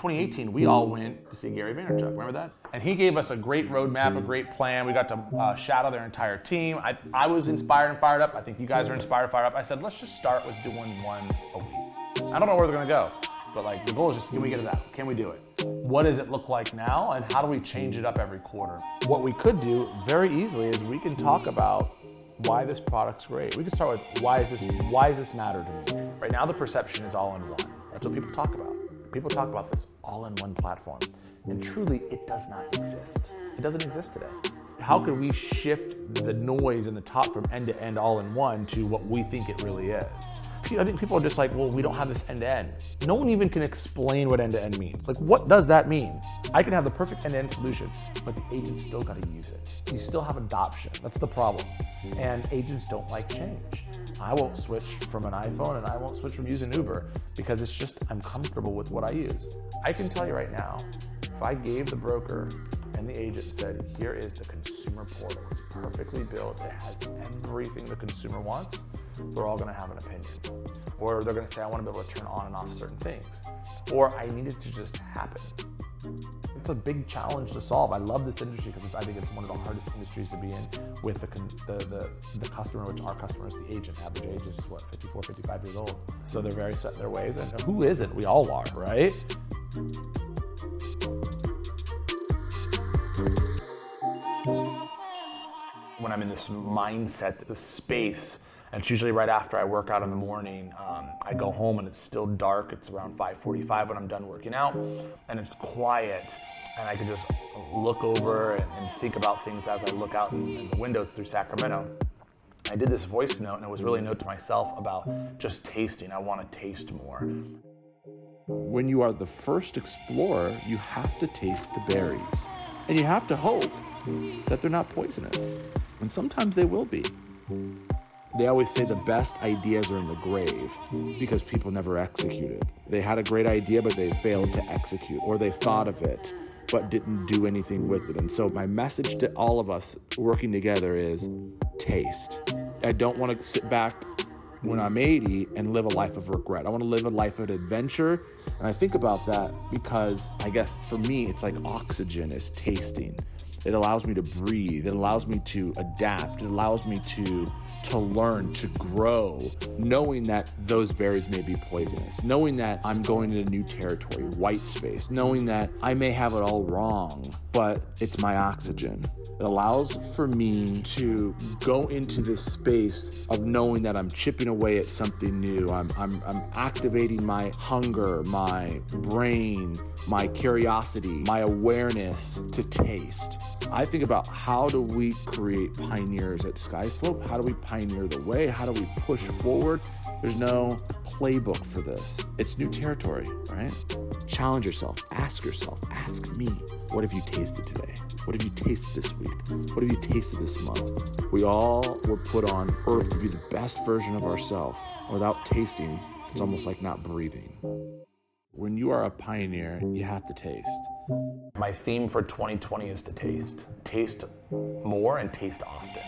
2018, we all went to see Gary Vaynerchuk. Remember that? And he gave us a great roadmap, a great plan. We got to uh, shadow their entire team. I, I was inspired and fired up. I think you guys are inspired and fired up. I said, let's just start with doing one a week. I don't know where they're gonna go, but like the goal is just can we get it out? Can we do it? What does it look like now, and how do we change it up every quarter? What we could do very easily is we can talk about why this product's great. We can start with why is this why does this matter to me? Right now the perception is all in one. That's what people talk about. People talk about this all in one platform. And truly it does not exist. It doesn't exist today. How could we shift the noise and the top from end to end all in one to what we think it really is? I think people are just like, well, we don't have this end to end. No one even can explain what end to end means. Like, what does that mean? I can have the perfect end to end solution, but the agent still got to use it. You still have adoption. That's the problem. And agents don't like change. I won't switch from an iPhone and I won't switch from using Uber because it's just, I'm comfortable with what I use. I can tell you right now, if I gave the broker and the agent said, here is the consumer portal, it's perfectly built, it has everything the consumer wants, we're all gonna have an opinion. Or they're gonna say, I wanna be able to turn on and off certain things. Or I need it to just happen. It's a big challenge to solve. I love this industry because I think it's one of the hardest industries to be in with the, the, the, the, customer, which our customer is the agent. Average age is what, 54, 55 years old. So they're very set in their ways. And who isn't? We all are, right? When I'm in this mindset, this space, and it's usually right after I work out in the morning. Um, I go home and it's still dark. It's around 5:45 when I'm done working out, and it's quiet, and I can just look over and, and think about things as I look out in, in the windows through Sacramento. I did this voice note, and it was really a note to myself about just tasting. I want to taste more. When you are the first explorer, you have to taste the berries, and you have to hope that they're not poisonous. And sometimes they will be. They always say the best ideas are in the grave because people never executed. They had a great idea, but they failed to execute, or they thought of it but didn't do anything with it. And so, my message to all of us working together is taste. I don't want to sit back when I'm 80 and live a life of regret. I want to live a life of adventure. And I think about that because I guess for me, it's like oxygen is tasting. It allows me to breathe. It allows me to adapt. It allows me to to learn, to grow, knowing that those berries may be poisonous, knowing that I'm going into new territory, white space, knowing that I may have it all wrong, but it's my oxygen. It allows for me to go into this space of knowing that I'm chipping away at something new. I'm, I'm, I'm activating my hunger, my brain, my curiosity, my awareness to taste. I think about how do we create pioneers at SkySlope? How do we pioneer the way? How do we push forward? There's no playbook for this. It's new territory, right? Challenge yourself. Ask yourself. Ask me, what have you tasted today? What have you tasted this week? What have you tasted this month? We all were put on earth to be the best version of ourselves. Without tasting, it's almost like not breathing. When you are a pioneer, you have to taste. My theme for 2020 is to taste. Taste more and taste often.